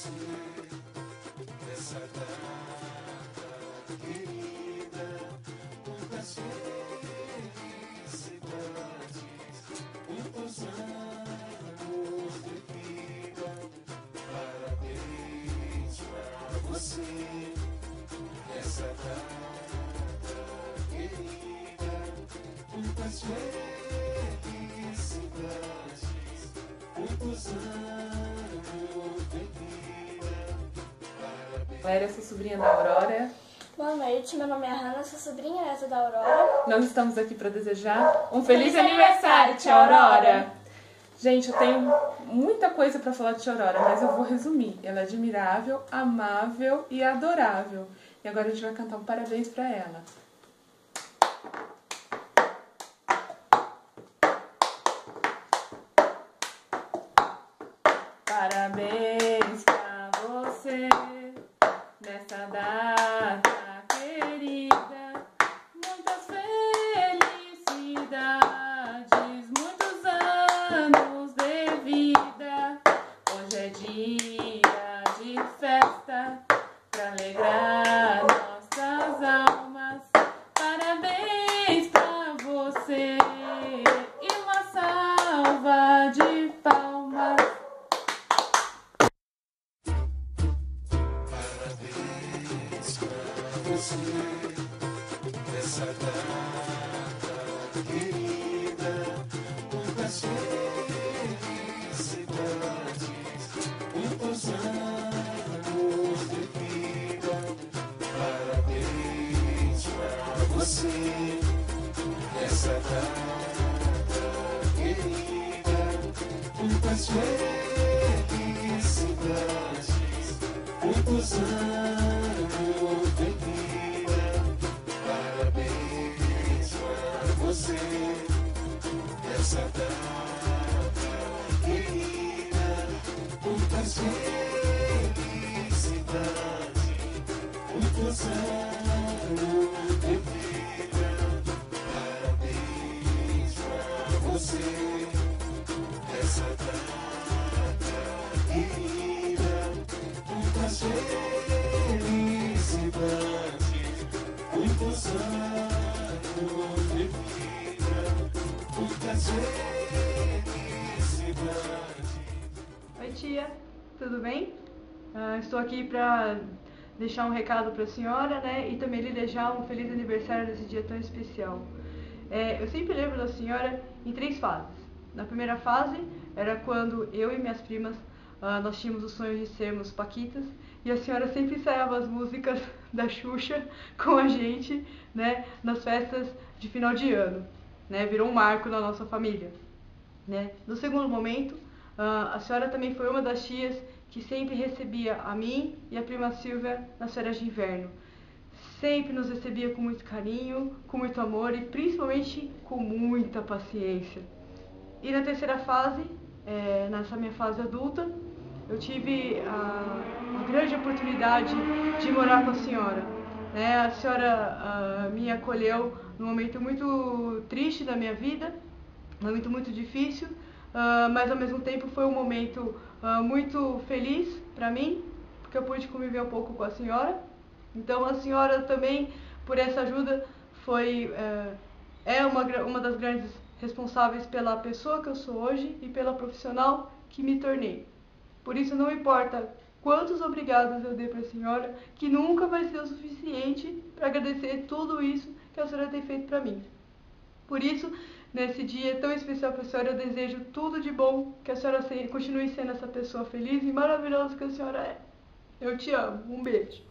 você nessa Valéria, sou sobrinha da Aurora. Boa noite, meu nome é Hannah, sou sobrinha neta da Aurora. Nós estamos aqui para desejar um feliz, aniversário, tia Aurora. Gente, eu tenho muita coisa para falar de tia Aurora, mas eu vou resumir. Ela é admirável, amável e adorável. E agora a gente vai cantar um parabéns para ela. Parabéns pra você nessa data querida. Muitas felicidades, muitos anos de vida. Hoje é dia de festa pra alegrar muitas felicidades. Aqui para deixar um recado para a senhora, né? E também lhe desejar um feliz aniversário nesse dia tão especial. É, eu sempre lembro da senhora em três fases. Na primeira fase era quando eu e minhas primas ah, nós tínhamos o sonho de sermos paquitas e a senhora sempre ensaiava as músicas da Xuxa com a gente, né? Nas festas de final de ano, né? Virou um marco na nossa família. Né? No segundo momento, ah, a senhora também foi uma das tias que sempre recebia a mim e a prima Silvia nas férias de inverno. Sempre nos recebia com muito carinho, com muito amor e principalmente com muita paciência. E na terceira fase, eh, nessa minha fase adulta, eu tive a, a grande oportunidade de morar com a senhora. né? A senhora ah, me acolheu num momento muito triste da minha vida, um momento muito difícil, ah, mas ao mesmo tempo foi um momento ah, muito feliz para mim, porque eu pude conviver um pouco com a senhora. Então a senhora também, por essa ajuda, foi eh, é uma, uma das grandes responsáveis pela pessoa que eu sou hoje e pela profissional que me tornei. Por isso não importa quantos obrigados eu dei para a senhora, que nunca vai ser o suficiente para agradecer tudo isso que a senhora tem feito para mim. Por isso, nesse dia tão especial para a senhora, eu desejo tudo de bom, que a senhora se- continue sendo essa pessoa feliz e maravilhosa que a senhora é. Eu te amo. Um beijo.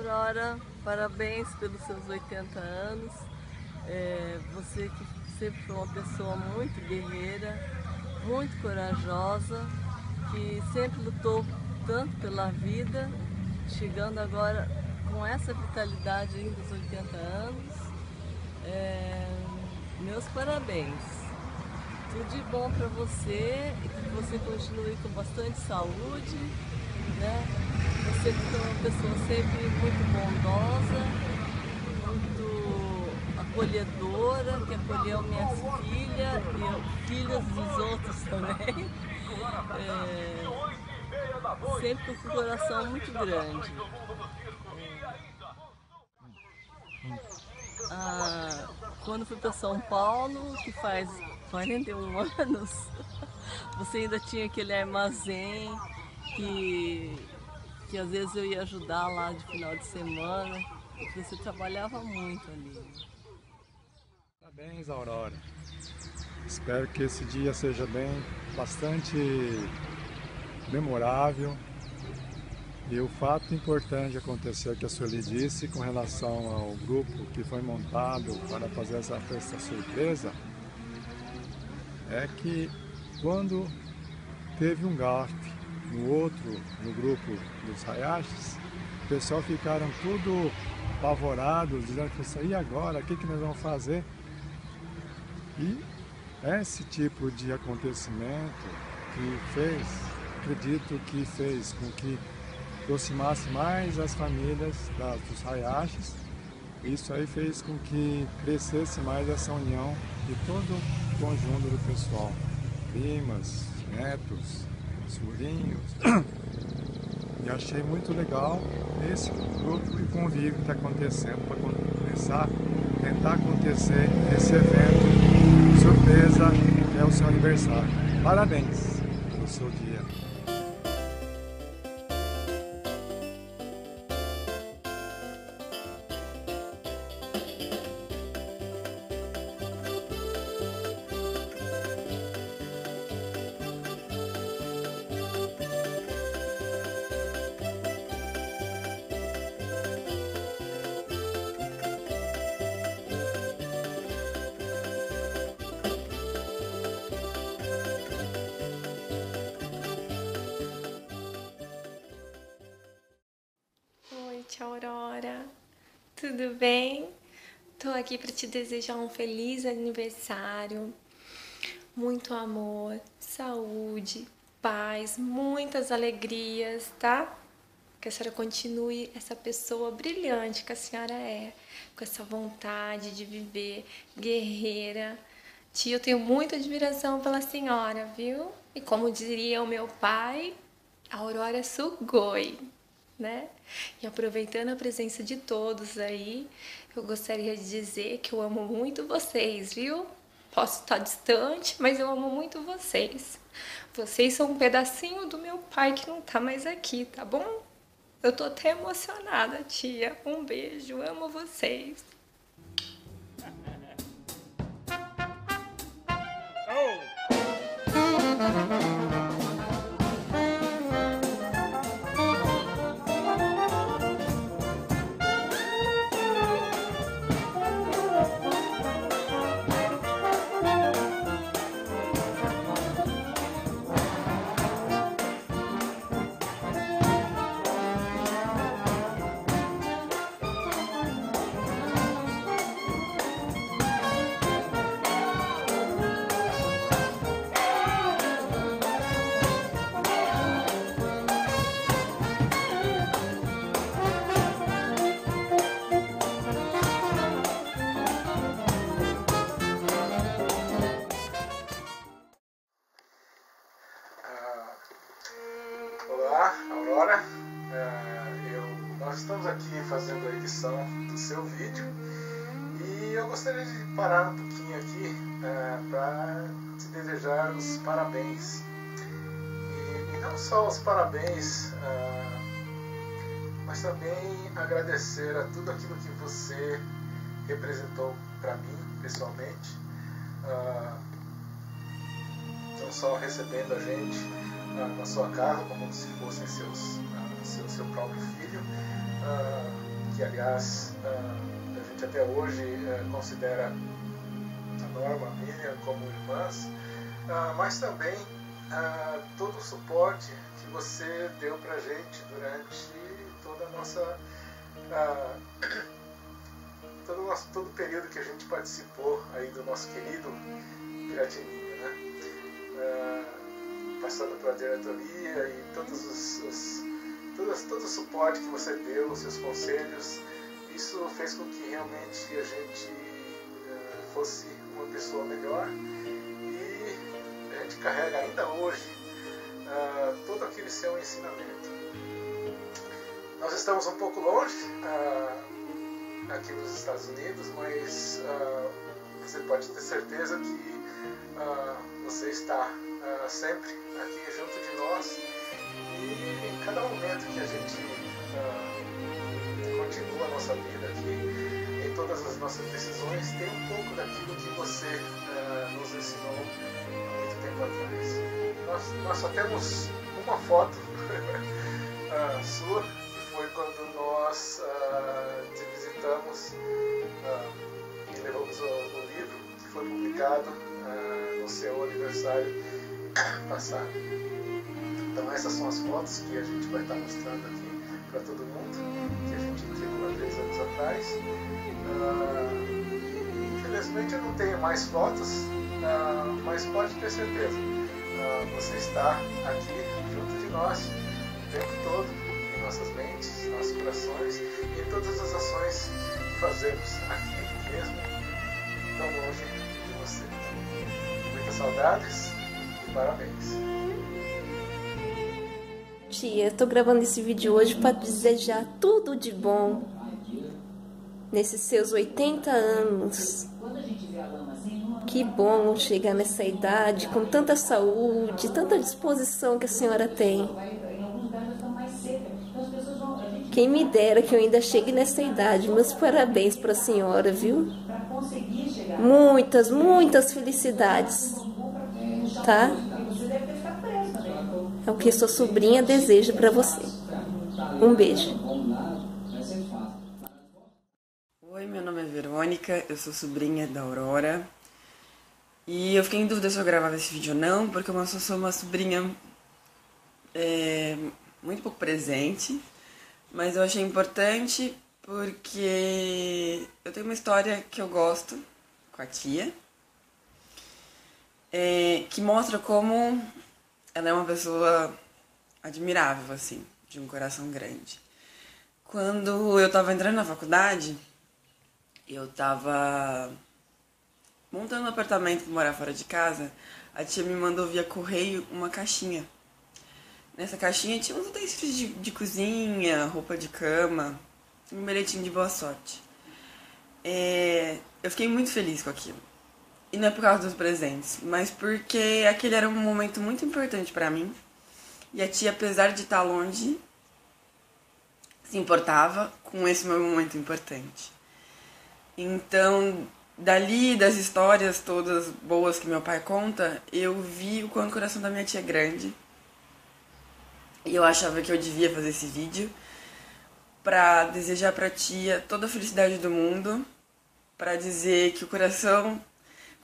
Aurora, parabéns pelos seus 80 anos. É, você que sempre foi uma pessoa muito guerreira, muito corajosa, que sempre lutou tanto pela vida, chegando agora com essa vitalidade ainda dos 80 anos. É, meus parabéns. Tudo de bom para você e que você continue com bastante saúde, né? Você é uma pessoa sempre muito bondosa, muito acolhedora, que acolheu minhas filhas e filhas dos outros também. É, sempre com o coração muito grande. Ah, quando fui para São Paulo, que faz 41 anos, você ainda tinha aquele armazém que, que às vezes eu ia ajudar lá de final de semana. Você trabalhava muito ali. Parabéns, Aurora. Espero que esse dia seja bem, bastante memorável. E o fato importante aconteceu que a Sueli disse com relação ao grupo que foi montado para fazer essa festa surpresa é que quando teve um gafe no outro, no grupo dos Hayashis, o pessoal ficaram tudo apavorados, dizendo que e agora, o que, que nós vamos fazer? E esse tipo de acontecimento que fez, acredito que fez com que aproximasse mais as famílias das, dos Hayashis. Isso aí fez com que crescesse mais essa união de todo o conjunto do pessoal. Primas, netos, sobrinhos. E achei muito legal esse grupo e convívio que está acontecendo para começar tentar acontecer esse evento surpresa é o seu aniversário. Parabéns Tudo bem? Tô aqui para te desejar um feliz aniversário. Muito amor, saúde, paz, muitas alegrias, tá? Que a senhora continue essa pessoa brilhante que a senhora é, com essa vontade de viver, guerreira. Tia, eu tenho muita admiração pela senhora, viu? E como diria o meu pai, a Aurora Sugoi né? E aproveitando a presença de todos aí, eu gostaria de dizer que eu amo muito vocês, viu? Posso estar distante, mas eu amo muito vocês. Vocês são um pedacinho do meu pai que não tá mais aqui, tá bom? Eu tô até emocionada, tia. Um beijo, amo vocês. Desejar os parabéns. E, não só os parabéns, ah, mas também agradecer a tudo aquilo que você representou para mim pessoalmente. Ah, não só recebendo a gente ah, na sua casa, como se fossem seus ah, seu, seu próprio filho, ah, que aliás ah, a gente até hoje considera a Norma, a Miriam como irmãs, ah, mas também ah, todo o suporte que você deu para a gente durante toda a nossa ah, todo o nosso todo o período que a gente participou aí do nosso querido Piratininho, né? Ah, passando pela diretoria e todos os, os todos, todo o suporte que você deu, os seus conselhos, isso fez com que realmente a gente eh, fosse uma pessoa melhor e a gente carrega ainda hoje ah, todo aquele seu ensinamento. Nós estamos um pouco longe ah, aqui nos Estados Unidos, mas ah, você pode ter certeza que você está sempre aqui junto de nós e em cada momento que a gente continua a nossa vida todas as nossas decisões, tem um pouco daquilo que você ah, nos ensinou há muito tempo atrás. Nós, nós só temos uma foto ah, sua, que foi quando nós ah, te visitamos ah, e levamos o, o livro que foi publicado no seu aniversário passado. Então essas são as fotos que a gente vai estar mostrando aqui para todo mundo, que a gente tirou há três anos atrás. Ah, infelizmente eu não tenho mais fotos, ah, mas pode ter certeza, ah, você está aqui junto de nós o tempo todo, em nossas mentes, nossos corações e em todas as ações que fazemos aqui mesmo, tão longe de você. Muitas saudades e parabéns. Tia, eu tô gravando esse vídeo hoje para desejar tudo de bom nesses seus 80 anos. Que bom chegar nessa idade com tanta saúde, tanta disposição que a senhora tem. Quem me dera que eu ainda chegue nessa idade. Meus parabéns para a senhora, viu? Muitas, muitas felicidades. Tá? É o que sua sobrinha deseja para você. Um beijo. Oi, meu nome é Verônica, eu sou sobrinha da Aurora. E eu fiquei em dúvida se eu gravava esse vídeo ou não, porque eu sou uma sobrinha é, muito pouco presente. Mas eu achei importante porque eu tenho uma história que eu gosto com a tia, é, que mostra como ela é uma pessoa admirável, assim, de um coração grande. Quando eu tava entrando na faculdade, eu tava montando um apartamento pra morar fora de casa, a tia me mandou via correio uma caixinha. Nessa caixinha tinha uns utensílios de, de cozinha, roupa de cama, um bilhetinho de boa sorte. É, eu fiquei muito feliz com aquilo. E não é por causa dos presentes, mas porque aquele era um momento muito importante para mim. E a tia, apesar de estar longe, se importava com esse meu momento importante. Então, dali das histórias todas boas que meu pai conta, eu vi o quanto o coração da minha tia é grande. E eu achava que eu devia fazer esse vídeo para desejar pra tia toda a felicidade do mundo, para dizer que o coração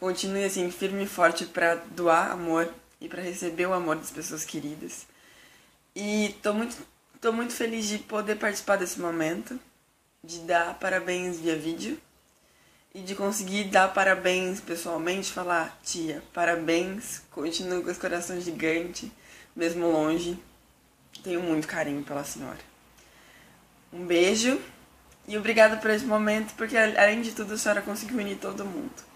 continue assim firme e forte para doar amor e para receber o amor das pessoas queridas. E tô muito tô muito feliz de poder participar desse momento, de dar parabéns via vídeo e de conseguir dar parabéns pessoalmente, falar, tia, parabéns, continue com esse coração gigante, mesmo longe. Tenho muito carinho pela senhora. Um beijo e obrigada por esse momento, porque além de tudo a senhora conseguiu unir todo mundo.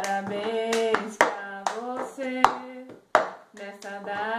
Parabéns pra você nessa data.